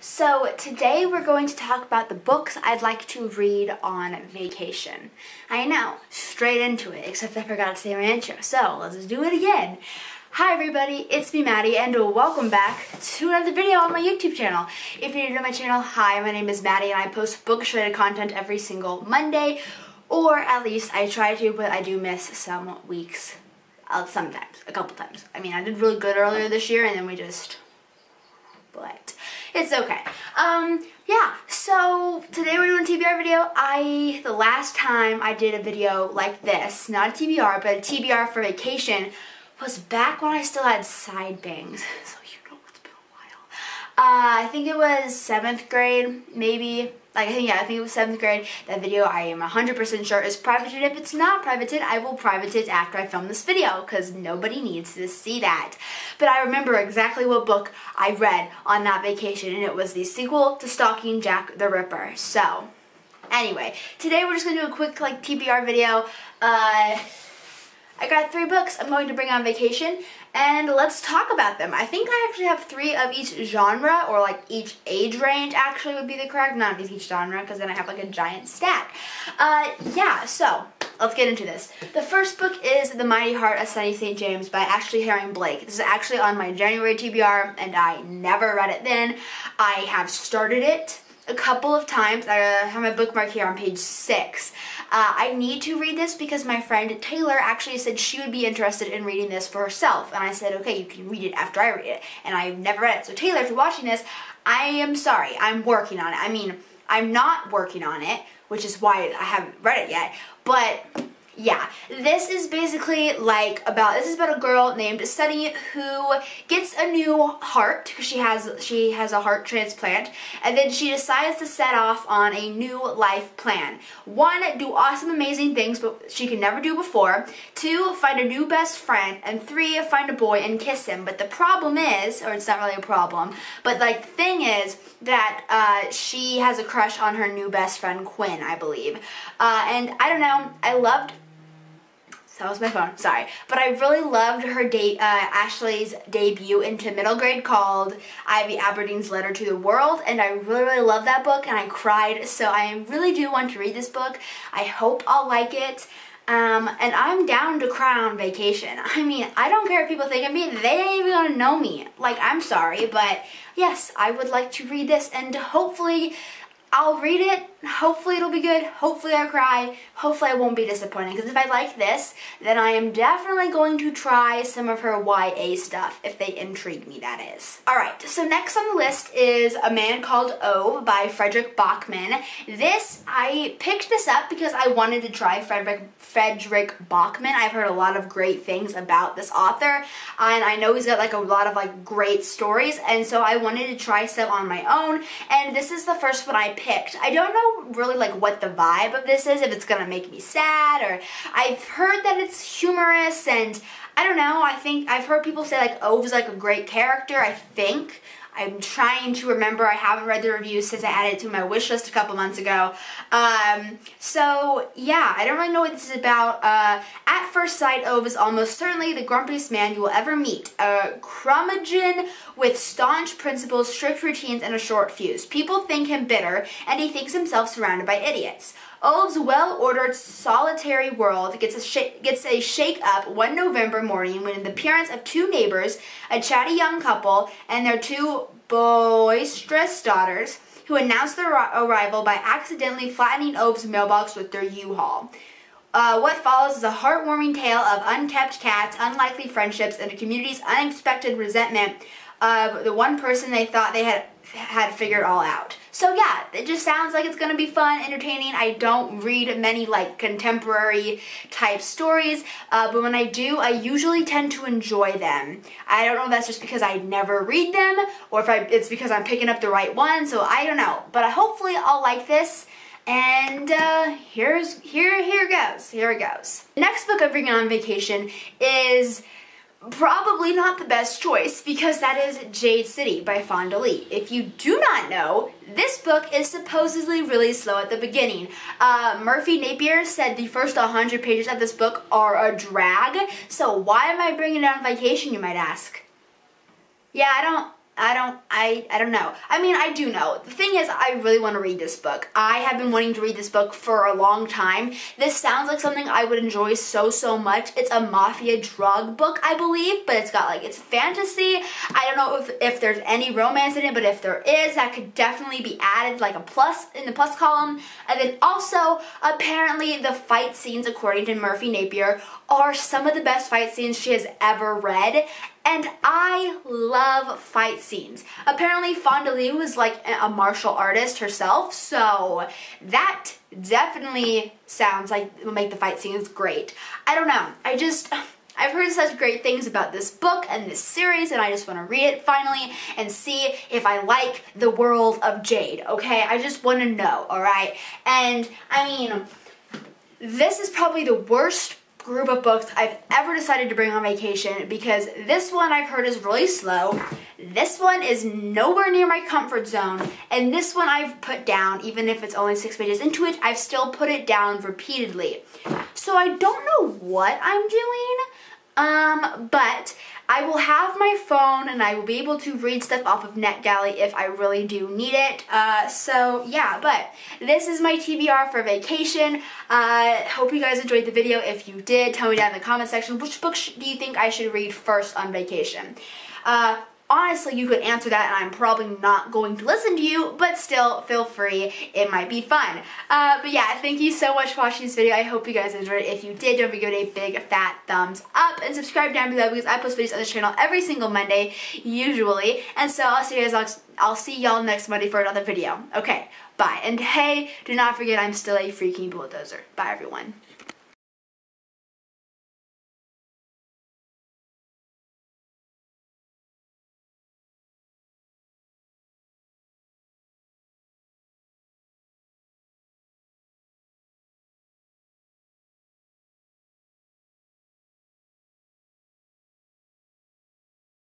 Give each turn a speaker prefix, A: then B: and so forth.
A: So today we're going to talk about the books I'd like to read on vacation. I know, straight into it, except I forgot to say my intro, so let's do it again. Hi everybody, it's me Madi and welcome back to another video on my YouTube channel. If you're new to my channel, hi, my name is Madi and I post book related content every single Monday, or at least I try to, but I do miss some weeks, uh, sometimes, a couple times. I mean, I did really good earlier this year and then we just, it's okay. Um, yeah, so today we're doing a TBR video. I, the last time I did a video like this, not a TBR, but a TBR for vacation, was back when I still had side bangs. So you know it's been a while. Uh, I think it was 7th grade, maybe. Like, I think, yeah, I think it was 7th grade. That video, I am 100% sure is privated. If it's not privated, I will private it after I film this video because nobody needs to see that. But I remember exactly what book I read on that vacation, and it was the sequel to Stalking Jack the Ripper. So, anyway, today we're just going to do a quick, like, TBR video. Uh I got three books I'm going to bring on vacation and let's talk about them. I think I actually have three of each genre or like each age range actually would be the correct, not each genre because then I have like a giant stack. Uh, yeah, so let's get into this. The first book is The Mighty Heart of Sunny St. James by Ashley Herring Blake. This is actually on my January TBR and I never read it then. I have started it a couple of times. I have my bookmark here on page six. Uh, I need to read this because my friend Taylor actually said she would be interested in reading this for herself. And I said, okay, you can read it after I read it. And I've never read it. So Taylor, if you're watching this, I am sorry. I'm working on it. I mean, I'm not working on it, which is why I haven't read it yet. But yeah, this is basically like about this is about a girl named Sunny who gets a new heart because she has she has a heart transplant and then she decides to set off on a new life plan. One, do awesome amazing things but she can never do before. Two, find a new best friend and three, find a boy and kiss him. But the problem is, or it's not really a problem, but like the thing is that uh, she has a crush on her new best friend Quinn, I believe. Uh, and I don't know, I loved that was my phone, sorry. But I really loved her date, uh, Ashley's debut into middle grade called Ivy Aberdeen's Letter to the World, and I really, really love that book, and I cried, so I really do want to read this book. I hope I'll like it. Um, and I'm down to cry on vacation. I mean, I don't care if people think of me, they ain't even gonna know me. Like, I'm sorry, but yes, I would like to read this, and hopefully I'll read it. Hopefully it'll be good. Hopefully I'll cry. Hopefully I won't be disappointed. Because if I like this, then I am definitely going to try some of her YA stuff, if they intrigue me, that is. Alright, so next on the list is A Man Called Ove by Frederick Backman. This, I picked this up because I wanted to try Frederick, Frederick Backman. I've heard a lot of great things about this author, and I know he's got like a lot of like great stories, and so I wanted to try some on my own, and this is the first one I picked. I don't know really like what the vibe of this is, if it's gonna make me sad or I've heard that it's humorous and I don't know, I think I've heard people say like Ove's like a great character, I think. I'm trying to remember. I haven't read the reviews since I added it to my wish list a couple months ago. Um, so, yeah, I don't really know what this is about. Uh, at first sight, Ove is almost certainly the grumpiest man you will ever meet. A curmudgeon with staunch principles, strict routines, and a short fuse. People think him bitter, and he thinks himself surrounded by idiots. Ove's well-ordered, solitary world gets a, gets a shake-up one November morning when the appearance of two neighbors, a chatty young couple, and their two boisterous daughters, who announce their arrival by accidentally flattening Ove's mailbox with their U-Haul. Uh, what follows is a heartwarming tale of unkept cats, unlikely friendships, and a community's unexpected resentment of the one person they thought they had had figured all out. So yeah, it just sounds like it's gonna be fun, entertaining. I don't read many like contemporary type stories, uh, but when I do, I usually tend to enjoy them. I don't know if that's just because I never read them or if I, it's because I'm picking up the right one, so I don't know. But hopefully I'll like this. And uh, here's here here goes. Here it goes. The next book I'm bringing on vacation is probably not the best choice because that is Jade City by Fonda Lee. If you do not know, this book is supposedly really slow at the beginning. Uh, Merphy Napier said the first 100 pages of this book are a drag, so why am I bringing it on vacation, you might ask? Yeah, I don't I don't, I, I don't know. I mean, I do know. The thing is, I really want to read this book. I have been wanting to read this book for a long time. This sounds like something I would enjoy so, so much. It's a mafia drug book, I believe, but it's got like, it's fantasy. I don't know if, if there's any romance in it, but if there is, that could definitely be added like a plus in the plus column. And then also, apparently the fight scenes, according to Merphy Napier, are some of the best fight scenes she has ever read. And I love fight scenes. Apparently Fonda was like a martial artist herself, so that definitely sounds like will make the fight scenes great. I don't know. I just I've heard such great things about this book and this series and I just want to read it finally and see if I like the world of Jade, okay? I just want to know, alright? And, I mean, this is probably the worst group of books I've ever decided to bring on vacation because this one I've heard is really slow, this one is nowhere near my comfort zone, and this one I've put down, even if it's only six pages into it, I've still put it down repeatedly. So I don't know what I'm doing, um, but I will have my phone and I will be able to read stuff off of NetGalley if I really do need it. Uh, so yeah, but this is my TBR for vacation. Uh, hope you guys enjoyed the video. If you did, tell me down in the comment section which books do you think I should read first on vacation. Uh, honestly, you could answer that and I'm probably not going to listen to you, but still, feel free. It might be fun. Uh, but yeah, thank you so much for watching this video. I hope you guys enjoyed it. If you did, don't forget to give it a big fat thumbs up and subscribe down below because I post videos on this channel every single Monday, usually. And so I'll see you guys, I'll see y'all next Monday for another video. Okay, bye. And hey, do not forget I'm still a freaking bulldozer. Bye, everyone.